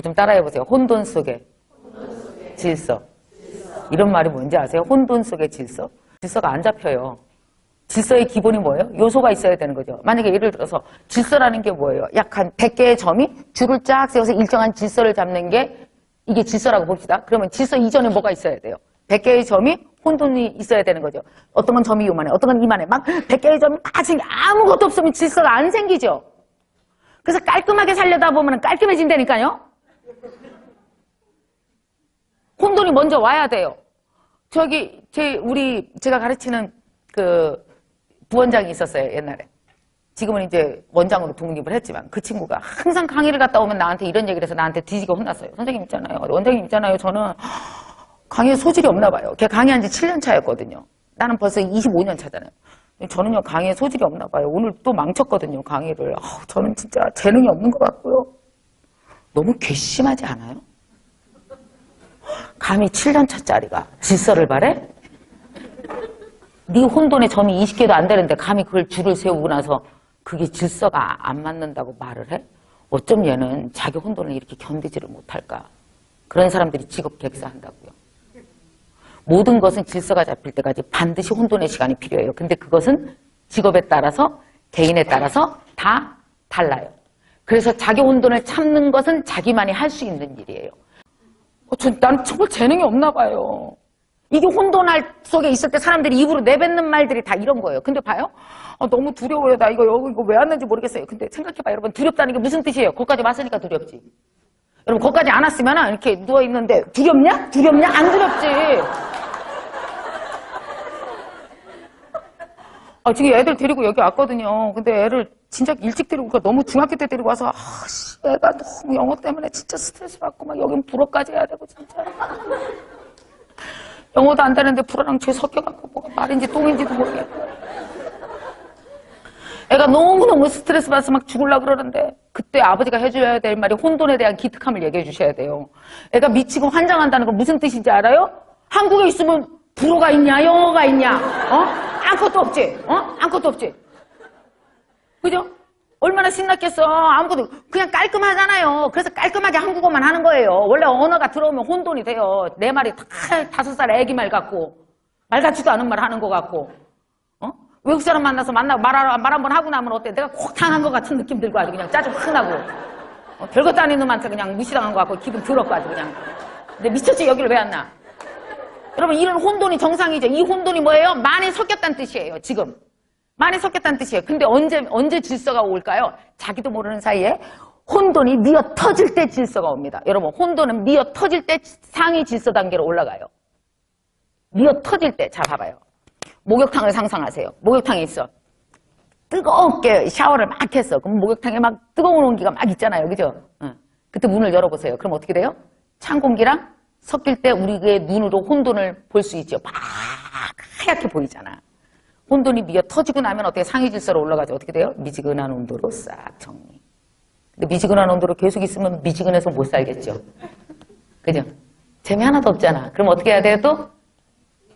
저 좀 따라해보세요. 혼돈 속에 질서. 이런 말이 뭔지 아세요? 혼돈 속의 질서. 질서가 안 잡혀요. 질서의 기본이 뭐예요? 요소가 있어야 되는 거죠. 만약에 예를 들어서 질서라는 게 뭐예요? 약 한 100개의 점이 줄을 쫙 세워서 일정한 질서를 잡는 게 이게 질서라고 봅시다. 그러면 질서 이전에 뭐가 있어야 돼요? 100개의 점이 혼돈이 있어야 되는 거죠. 어떤 건 점이 요만해, 어떤 건 이만해. 막 100개의 점이 막 생겨. 아무것도 없으면 질서가 안 생기죠. 그래서 깔끔하게 살려다 보면 깔끔해진다니까요. 혼돈이 먼저 와야 돼요. 저기 제 우리 제가 가르치는 그 부원장이 있었어요 옛날에. 지금은 이제 원장으로 독립을 했지만 그 친구가 항상 강의를 갔다 오면 나한테 이런 얘기를 해서 나한테 뒤지게 혼났어요. 선생님 있잖아요. 원장님 있잖아요. 저는 강의에 소질이 없나 봐요. 걔 강의한 지 7년 차였거든요. 나는 벌써 25년 차잖아요. 저는요 강의에 소질이 없나 봐요. 오늘 또 망쳤거든요 강의를. 저는 진짜 재능이 없는 것 같고요. 너무 괘씸하지 않아요? 감히 7년 차짜리가 질서를 바래? 네 혼돈의 점이 20개도 안 되는데 감히 그걸 줄을 세우고 나서 그게 질서가 안 맞는다고 말을 해? 어쩜 얘는 자기 혼돈을 이렇게 견디지를 못할까? 그런 사람들이 직업 객사한다고요. 모든 것은 질서가 잡힐 때까지 반드시 혼돈의 시간이 필요해요. 근데 그것은 직업에 따라서 개인에 따라서 다 달라요. 그래서 자기 혼돈을 참는 것은 자기만이 할 수 있는 일이에요. 어, 저, 난 정말 재능이 없나 봐요. 이게 혼돈할 속에 있을 때 사람들이 입으로 내뱉는 말들이 다 이런 거예요. 근데 봐요. 어, 너무 두려워요. 나 이거 여기 이거 왜 왔는지 모르겠어요. 근데 생각해봐 여러분 두렵다는 게 무슨 뜻이에요? 거기까지 왔으니까 두렵지. 여러분 거기까지 안 왔으면 이렇게 누워 있는데 두렵냐? 두렵냐? 안 두렵지. 아, 지금 애들 데리고 여기 왔거든요. 근데 애를 진짜 일찍 데리고 가 너무 중학교 때 데리고 와서 아, 씨, 애가 너무 영어 때문에 진짜 스트레스 받고 막 여긴 불어까지 해야 되고 진짜. 영어도 안 되는데 불어랑 죄 섞여갖고 뭐가 말인지 똥인지도 모르겠고. 애가 너무너무 스트레스 받아서 막 죽을라 그러는데 그때 아버지가 해줘야 될 말이 혼돈에 대한 기특함을 얘기해 주셔야 돼요. 애가 미치고 환장한다는 건 무슨 뜻인지 알아요? 한국에 있으면 불어가 있냐 영어가 있냐 어? 아무것도 없지 어? 아무것도 없지 그죠? 얼마나 신났겠어 아무것도 그냥 깔끔하잖아요 그래서 깔끔하게 한국어만 하는 거예요 원래 언어가 들어오면 혼돈이 돼요 내 말이 다 다섯 살 애기 말 같고 말 같지도 않은 말 하는 거 같고 어? 외국 사람 만나서 만나 말한번 하고 나면 어때? 내가 콕 당한 것 같은 느낌 들고 아주 그냥 짜증 확 나고 어, 별것도 아닌 놈한테 그냥 무시당한 것 같고 기분 더럽고 아주 그냥 근데 미쳤지 여기를 왜 왔나? 여러분 이런 혼돈이 정상이죠. 이 혼돈이 뭐예요? 많이 섞였다는 뜻이에요. 지금 많이 섞였다는 뜻이에요. 근데 언제 언제 질서가 올까요? 자기도 모르는 사이에 혼돈이 미어 터질 때 질서가 옵니다. 여러분 혼돈은 미어 터질 때 상위 질서 단계로 올라가요. 미어 터질 때, 자 봐봐요. 목욕탕을 상상하세요. 목욕탕에 있어. 뜨겁게 샤워를 막 했어. 그럼 목욕탕에 막 뜨거운 온기가 막 있잖아요. 그죠? 응. 그때 문을 열어보세요. 그럼 어떻게 돼요? 찬 공기랑 섞일 때 우리의 눈으로 혼돈을 볼 수 있죠. 막 하얗게 보이잖아. 혼돈이 미어 터지고 나면 어떻게 상위 질서로 올라가죠? 어떻게 돼요? 미지근한 온도로 싹 정리. 근데 미지근한 온도로 계속 있으면 미지근해서 못 살겠죠. 그죠? 재미 하나도 없잖아. 그럼 어떻게 해야 돼요? 또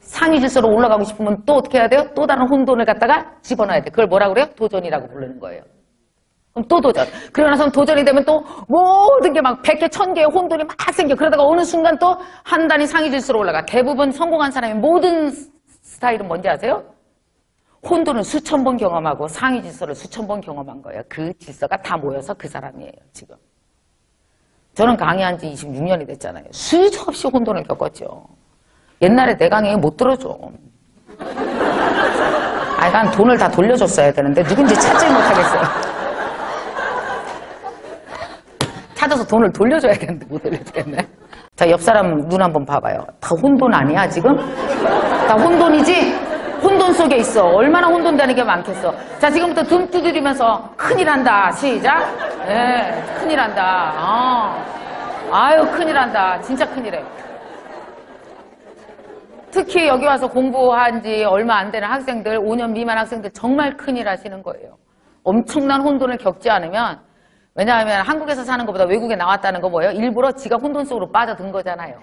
상위 질서로 올라가고 싶으면 또 어떻게 해야 돼요? 또 다른 혼돈을 갖다가 집어넣어야 돼. 그걸 뭐라 그래요? 도전이라고 부르는 거예요. 그럼 또 도전. 그러고 나서 도전이 되면 또 모든 게 막 100개, 1000개의 혼돈이 막 생겨. 그러다가 어느 순간 또 한 단위 상위 질서로 올라가. 대부분 성공한 사람의 모든 스타일은 뭔지 아세요? 혼돈을 수천 번 경험하고 상위 질서를 수천 번 경험한 거예요. 그 질서가 다 모여서 그 사람이에요, 지금. 저는 강의한 지 26년이 됐잖아요. 수없이 혼돈을 겪었죠. 옛날에 내 강의 못 들어줘. 아니, 난 돈을 다 돌려줬어야 되는데 누군지 찾지 못하겠어요. 찾아서 돈을 돌려줘야 되는데 못 돌려주겠네. 자, 옆 사람 눈 한번 봐봐요. 다 혼돈 아니야, 지금? 다 혼돈이지? 혼돈 속에 있어. 얼마나 혼돈되는 게 많겠어. 자, 지금부터 등 두드리면서 큰일 한다. 시작. 예, 큰일 한다. 어. 아유, 큰일 한다. 진짜 큰일해. 특히 여기 와서 공부한 지 얼마 안 되는 학생들, 5년 미만 학생들 정말 큰일 하시는 거예요. 엄청난 혼돈을 겪지 않으면 왜냐하면 한국에서 사는 것보다 외국에 나왔다는 거 뭐예요? 일부러 지가 혼돈 속으로 빠져든 거잖아요.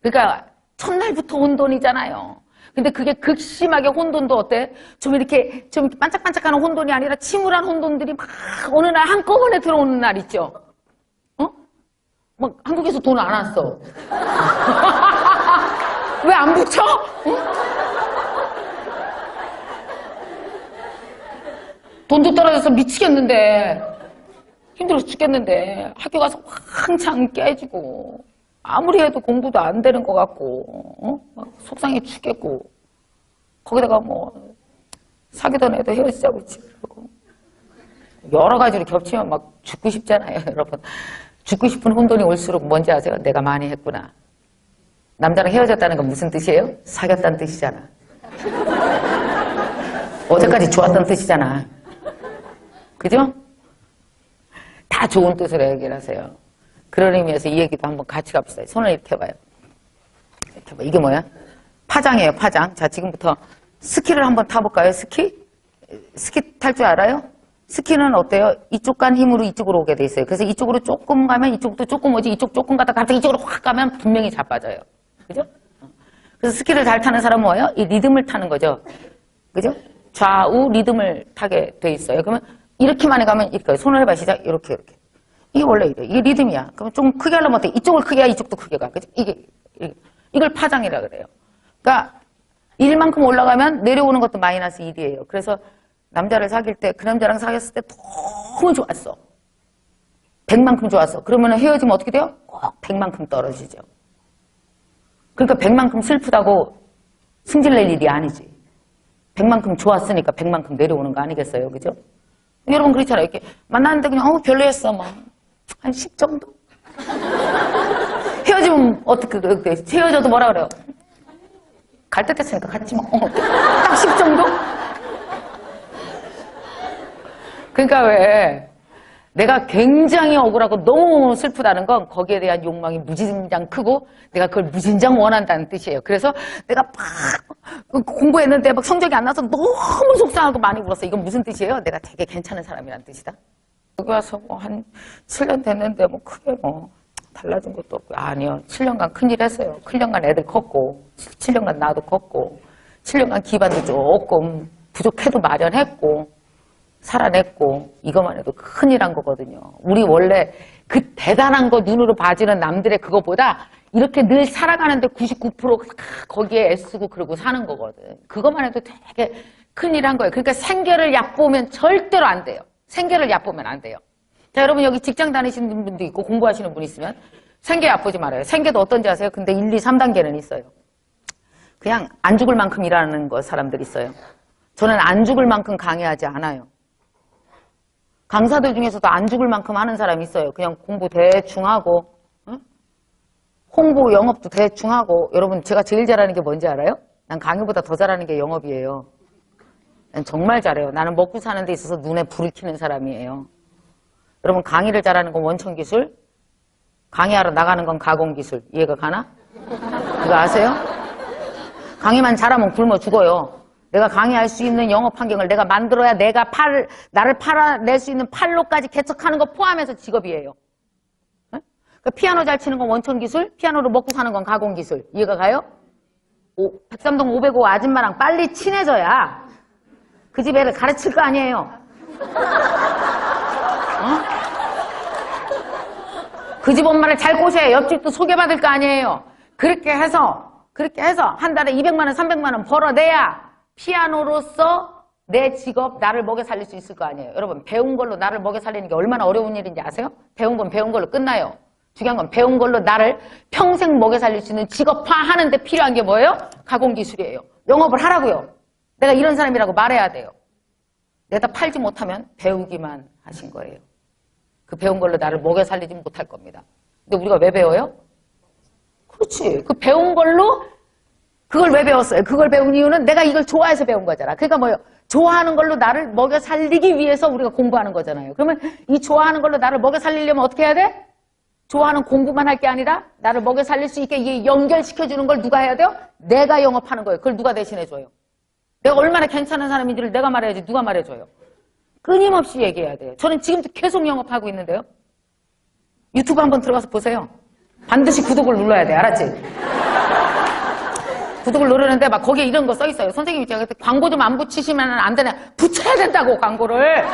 그러니까 첫날부터 혼돈이잖아요. 근데 그게 극심하게 혼돈도 어때? 좀 이렇게 좀 반짝반짝하는 혼돈이 아니라 침울한 혼돈들이 막 어느 날 한꺼번에 들어오는 날 있죠. 어? 막 한국에서 돈 안 왔어. 왜 안 붙여? 응? 돈도 떨어져서 미치겠는데 힘들어서 죽겠는데 학교 가서 왕창 깨지고 아무리 해도 공부도 안 되는 것 같고 어? 막 속상해 죽겠고 거기다가 뭐 사귀던 애도 헤어지자고 지고 여러 가지로 겹치면 막 죽고 싶잖아요 여러분 죽고 싶은 혼돈이 올수록 뭔지 아세요? 내가 많이 했구나 남자랑 헤어졌다는 건 무슨 뜻이에요? 사귀었다는 뜻이잖아 어제까지 좋았던 뜻이잖아 그죠? 다 좋은 뜻으로 얘기를 하세요. 그런 의미에서 이 얘기도 한번 같이 갑시다. 손을 이렇게 해봐요. 이렇게 봐. 이게 뭐야? 파장이에요, 파장. 자, 지금부터 스키를 한번 타볼까요? 스키? 스키 탈 줄 알아요? 스키는 어때요? 이쪽 간 힘으로 이쪽으로 오게 돼 있어요. 그래서 이쪽으로 조금 가면 이쪽도 조금 오지, 이쪽 조금 가다 갑자기 이쪽으로 확 가면 분명히 자빠져요. 그죠? 그래서 스키를 잘 타는 사람은 뭐예요? 이 리듬을 타는 거죠. 그죠? 좌우 리듬을 타게 돼 있어요. 그러면 이렇게만 해 가면 이렇게 손을 해봐 시작 이렇게 이렇게 이게 원래 이래 이게 리듬이야. 그러면 좀 크게 하려면 어때? 이쪽을 크게 가 이쪽도 크게 가. 그죠? 이게 이게. 이걸 파장이라 그래요. 그러니까 1만큼 올라가면 내려오는 것도 마이너스 1이에요. 그래서 남자를 사귈 때 그 남자랑 사귀었을 때 너무 좋았어. 100만큼 좋았어. 그러면 헤어지면 어떻게 돼요? 꼭 100만큼 떨어지죠. 그러니까 100만큼 슬프다고 승질낼 일이 아니지. 100만큼 좋았으니까 100만큼 내려오는 거 아니겠어요? 그죠? 여러분 그렇잖아요. 이렇게 만났는데 그냥 어 별로였어 뭐. 한 10 정도? 헤어지면 어떻게 그래? 헤어져도 뭐라 그래요? 갈때 됐으니까 같이 뭐. 어, 딱10 정도? 그러니까 왜 내가 굉장히 억울하고 너무 슬프다는 건 거기에 대한 욕망이 무진장 크고 내가 그걸 무진장 원한다는 뜻이에요. 그래서 내가 막 공부했는데 막 성적이 안 나서 너무 속상하고 많이 울었어. 이건 무슨 뜻이에요? 내가 되게 괜찮은 사람이란 뜻이다. 여기 와서 뭐 한 7년 됐는데 뭐 크게 뭐 달라진 것도 없고 아니요. 7년간 큰일 했어요. 7년간 애들 컸고 7년간 나도 컸고 7년간 기반도 조금 부족해도 마련했고 살아냈고 이것만 해도 큰일 한 거거든요. 우리 원래 그 대단한 거 눈으로 봐지는 남들의 그거보다 이렇게 늘 살아가는데 99% 거기에 애쓰고 그러고 사는 거거든. 그것만 해도 되게 큰일 한 거예요. 그러니까 생계를 얕보면 절대로 안 돼요. 생계를 얕보면 안 돼요. 자, 여러분 여기 직장 다니시는 분도 있고 공부하시는 분 있으면 생계 얕보지 말아요. 생계도 어떤지 아세요? 근데 1, 2, 3단계는 있어요. 그냥 안 죽을 만큼 일하는 거 사람들 있어요. 저는 안 죽을 만큼 강의하지 않아요. 강사들 중에서도 안 죽을 만큼 하는 사람이 있어요. 그냥 공부 대충 하고, 응? 홍보 영업도 대충 하고. 여러분, 제가 제일 잘하는 게 뭔지 알아요? 난 강의보다 더 잘하는 게 영업이에요. 난 정말 잘해요. 나는 먹고 사는 데 있어서 눈에 불을 켜는 사람이에요. 여러분, 강의를 잘하는 건 원천 기술, 강의하러 나가는 건 가공 기술. 이해가 가나? 그거 아세요? 강의만 잘하면 굶어 죽어요. 내가 강의할 수 있는 영업 환경을 내가 만들어야 내가 팔, 나를 팔아낼 수 있는 팔로까지 개척하는 거 포함해서 직업이에요. 네? 그러니까 피아노 잘 치는 건 원천 기술, 피아노로 먹고 사는 건 가공 기술. 이해가 가요? 오, 백삼동 505 아줌마랑 빨리 친해져야 그 집 애를 가르칠 거 아니에요. 어? 그집 엄마를 잘 꼬셔야 옆집도 소개받을 거 아니에요. 그렇게 해서, 그렇게 해서 한 달에 200만 원, 300만 원 벌어내야 피아노로서 내 직업 나를 먹여 살릴 수 있을 거 아니에요. 여러분 배운 걸로 나를 먹여 살리는 게 얼마나 어려운 일인지 아세요? 배운 건 배운 걸로 끝나요. 중요한 건 배운 걸로 나를 평생 먹여 살릴 수 있는 직업화하는 데 필요한 게 뭐예요? 가공기술이에요. 영업을 하라고요. 내가 이런 사람이라고 말해야 돼요. 내가 팔지 못하면 배우기만 하신 거예요. 그 배운 걸로 나를 먹여 살리지 못할 겁니다. 근데 우리가 왜 배워요? 그렇지. 그 배운 걸로 그걸 왜 배웠어요? 그걸 배운 이유는 내가 이걸 좋아해서 배운 거잖아. 그러니까 뭐요? 좋아하는 걸로 나를 먹여 살리기 위해서 우리가 공부하는 거잖아요. 그러면 이 좋아하는 걸로 나를 먹여 살리려면 어떻게 해야 돼? 좋아하는 공부만 할 게 아니라 나를 먹여 살릴 수 있게 연결시켜주는 걸 누가 해야 돼요? 내가 영업하는 거예요. 그걸 누가 대신해줘요? 내가 얼마나 괜찮은 사람인지를 내가 말해야지 누가 말해줘요? 끊임없이 얘기해야 돼요. 저는 지금도 계속 영업하고 있는데요. 유튜브 한번 들어가서 보세요. 반드시 구독을 눌러야 돼. 알았지? 구독을 누르는데 막 거기에 이런 거 써 있어요. 선생님이 제가 그때 광고 좀 안 붙이시면 안 되냐. 붙여야 된다고 광고를.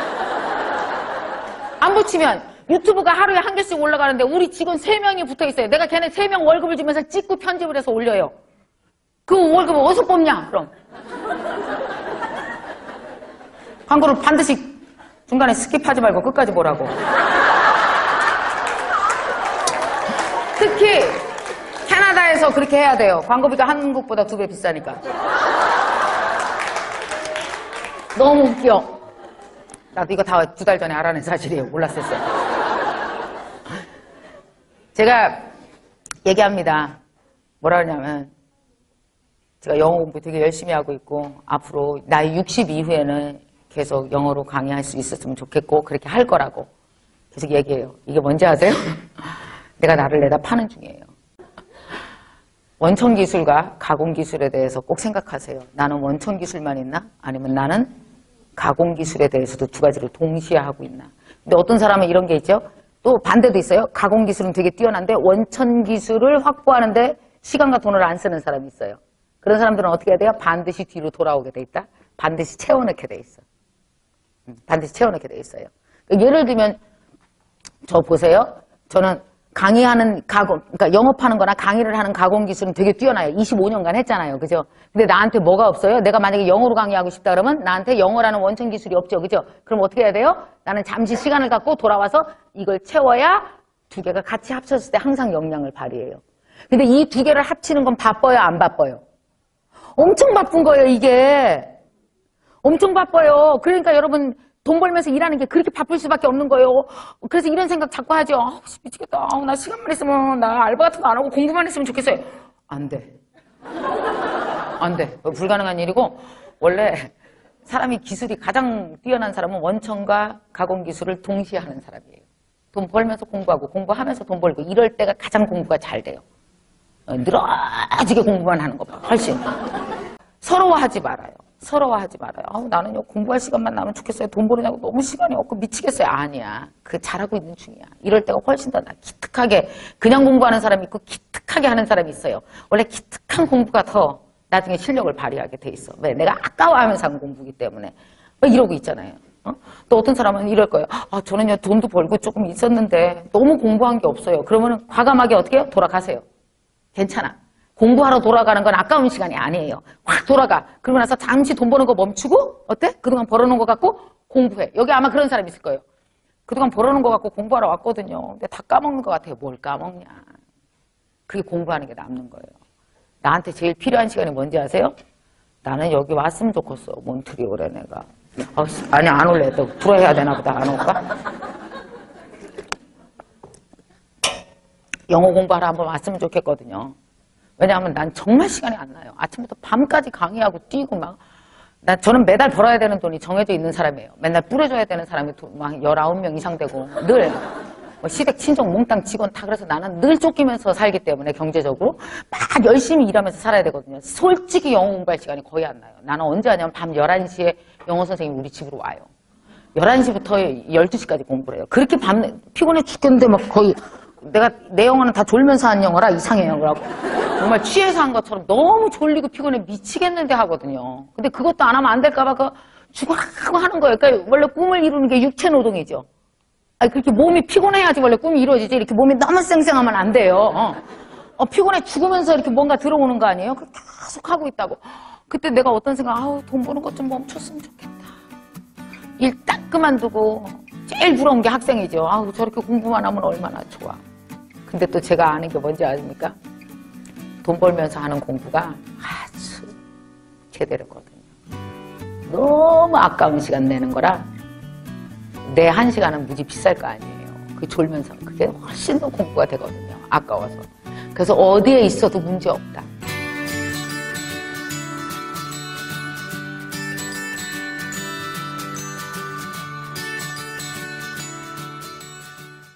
안 붙이면 유튜브가 하루에 한 개씩 올라가는데 우리 직원 세명이 붙어 있어요. 내가 걔네 세 명 월급을 주면서 찍고 편집을 해서 올려요. 그 월급을 어디서 뽑냐, 그럼. 광고를 반드시 중간에 skip하지 말고 끝까지 보라고. 특히 캐나다에서 그렇게 해야 돼요. 광고비가 한국보다 두 배 비싸니까. 너무 웃겨. 나도 이거 다 두 달 전에 알아낸 사실이에요. 몰랐었어요. 제가 얘기합니다. 뭐라 그러냐면, 제가 영어 공부 되게 열심히 하고 있고, 앞으로 나이 60 이후에는 계속 영어로 강의할 수 있었으면 좋겠고, 그렇게 할 거라고 계속 얘기해요. 이게 뭔지 아세요? 내가 나를 내다 파는 중이에요. 원천 기술과 가공 기술에 대해서 꼭 생각하세요. 나는 원천 기술만 있나? 아니면 나는 가공 기술에 대해서도 두 가지를 동시에 하고 있나? 근데 어떤 사람은 이런 게 있죠. 또 반대도 있어요. 가공 기술은 되게 뛰어난데 원천 기술을 확보하는데 시간과 돈을 안 쓰는 사람이 있어요. 그런 사람들은 어떻게 해야 돼요? 반드시 뒤로 돌아오게 돼 있다. 반드시 채워넣게 돼 있어. 음, 반드시 채워넣게 돼 있어요. 예를 들면 저 보세요. 저는 강의하는 가공, 그러니까 영업하는 거나 강의를 하는 가공 기술은 되게 뛰어나요. 25년간 했잖아요. 그죠? 근데 나한테 뭐가 없어요? 내가 만약에 영어로 강의하고 싶다 그러면 나한테 영어라는 원천 기술이 없죠. 그죠? 그럼 어떻게 해야 돼요? 나는 잠시 시간을 갖고 돌아와서 이걸 채워야 두 개가 같이 합쳤을 때 항상 역량을 발휘해요. 근데 이 두 개를 합치는 건 바빠요? 안 바빠요? 엄청 바쁜 거예요, 이게. 엄청 바빠요. 그러니까 여러분 돈 벌면서 일하는 게 그렇게 바쁠 수밖에 없는 거예요. 그래서 이런 생각 자꾸 하죠. 아우, 씨, 미치겠다. 아우, 나 시간만 있으면 나 알바 같은 거 안 하고 공부만 했으면 좋겠어요. 안 돼. 안 돼. 그거 불가능한 일이고 원래 사람이 기술이 가장 뛰어난 사람은 원천과 가공 기술을 동시에 하는 사람이에요. 돈 벌면서 공부하고 공부하면서 돈 벌고 이럴 때가 가장 공부가 잘 돼요. 어, 늘어지게 공부만 하는 것보다 훨씬. 서러워하지 말아요. 서러워하지 말아요. 아우, 나는 요, 공부할 시간만 나면 좋겠어요. 돈 벌으냐고 너무 시간이 없고 미치겠어요. 아니야. 그 잘하고 있는 중이야. 이럴 때가 훨씬 더 나. 기특하게, 그냥 공부하는 사람이 있고 기특하게 하는 사람이 있어요. 원래 기특한 공부가 더 나중에 실력을 발휘하게 돼 있어. 왜? 내가 아까워하면서 한 공부기 때문에. 왜 이러고 있잖아요. 어? 또 어떤 사람은 이럴 거예요. 아, 저는요, 돈도 벌고 조금 있었는데 너무 공부한 게 없어요. 그러면은 과감하게 어떻게 해요? 돌아가세요. 괜찮아. 공부하러 돌아가는 건 아까운 시간이 아니에요. 확 돌아가. 그러고 나서 잠시 돈 버는 거 멈추고, 어때? 그동안 벌어놓은 거 갖고 공부해. 여기 아마 그런 사람이 있을 거예요. 그동안 벌어놓은 거 갖고 공부하러 왔거든요. 근데 다 까먹는 것 같아요. 뭘 까먹냐. 그게 공부하는 게 남는 거예요. 나한테 제일 필요한 시간이 뭔지 아세요? 나는 여기 왔으면 좋겠어. 몬트리올에 내가. 어, 씨, 아니, 안 올래. 또 불어해야 되나 보다. 안 올까? 영어 공부하러 한번 왔으면 좋겠거든요. 왜냐하면 난 정말 시간이 안 나요. 아침부터 밤까지 강의하고 뛰고 막. 나 저는 매달 벌어야 되는 돈이 정해져 있는 사람이에요. 맨날 뿌려줘야 되는 사람이 돈- 막 19명 이상 되고 늘. 뭐 시댁, 친정, 몽땅 직원 다 그래서 나는 늘 쫓기면서 살기 때문에 경제적으로 막 열심히 일하면서 살아야 되거든요. 솔직히 영어 공부할 시간이 거의 안 나요. 나는 언제 하냐면 밤 11시에 영어 선생님이 우리 집으로 와요. 11시부터 12시까지 공부를 해요. 그렇게 밤, 피곤해 죽겠는데 막 거의, 내가, 내 영어는 다 졸면서 한 영어라 이상해 영어라고. 정말 취해서 한 것처럼 너무 졸리고 피곤해 미치겠는데 하거든요. 근데 그것도 안 하면 안 될까봐 그 죽으라고 하는 거예요. 그러니까 원래 꿈을 이루는 게 육체 노동이죠. 아니, 그렇게 몸이 피곤해야지 원래 꿈이 이루어지지. 이렇게 몸이 너무 쌩쌩하면 안 돼요. 어. 어, 피곤해 죽으면서 이렇게 뭔가 들어오는 거 아니에요? 그 계속 하고 있다고. 그때 내가 어떤 생각, 아우, 돈 버는 것 좀 멈췄으면 좋겠다. 일 딱 그만두고 제일 부러운 게 학생이죠. 아우 저렇게 공부만 하면 얼마나 좋아. 근데 또 제가 아는 게 뭔지 아십니까? 돈 벌면서 하는 공부가 아주 제대로거든요. 너무 아까운 시간 내는 거라 내 한 시간은 무지 비쌀 거 아니에요. 그 졸면서 그게 훨씬 더 공부가 되거든요. 아까워서. 그래서 어디에 있어도 문제 없다.